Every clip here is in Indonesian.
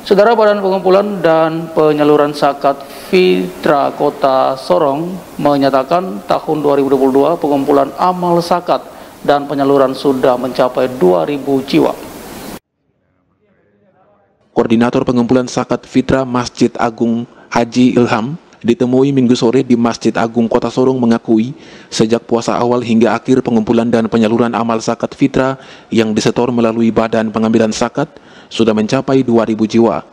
Saudara Badan Pengumpulan dan Penyaluran Zakat Fitra Kota Sorong menyatakan tahun 2022 pengumpulan amal zakat dan penyaluran sudah mencapai 2.000 jiwa. Koordinator Pengumpulan Zakat Fitra Masjid Agung Haji Ilham ditemui minggu sore di Masjid Agung Kota Sorong mengakui sejak puasa awal hingga akhir pengumpulan dan penyaluran amal zakat fitra yang disetor melalui badan pengambilan zakat sudah mencapai 2.000 jiwa.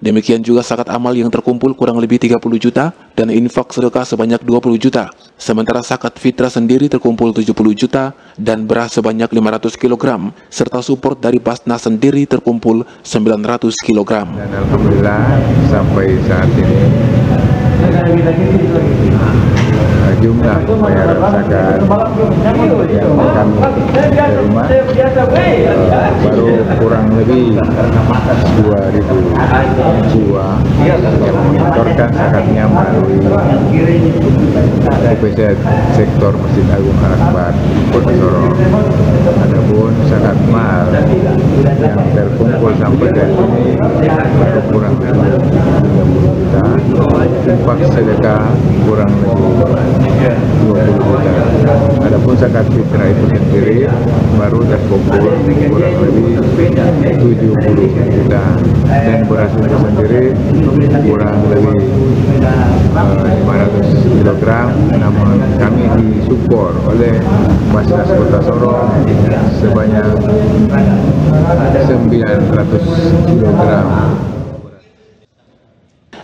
Demikian juga zakat amal yang terkumpul kurang lebih 30 juta dan infak sedekah sebanyak 20 juta. Sementara zakat fitrah sendiri terkumpul 70 juta dan beras sebanyak 500 kg serta support dari Basnas sendiri terkumpul 900 kg. Dan alhamdulillah sampai saat ini jumlah pembayaran zakat yang kami terima uh, baru kurang lebih 2.000 jiwa yang menyetorkan zakatnya melalui UPZ sektor Masjid Agung Al Akbar Kota. Adapun zakat mal yang terkumpul sampai saat ini baru kurang lebih 30 juta. Infak sedekah kurang lebih 20 juta. Adapun zakat fitrah itu sendiri baru terkumpul kurang lebih 70 juta. Dan beras itu sendiri kurang lebih uh, 500 kg namun kami disupport oleh Basnas Kota Sorong sebanyak 900 kg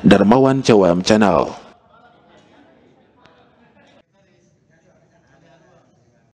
Darmawan Cawam Channel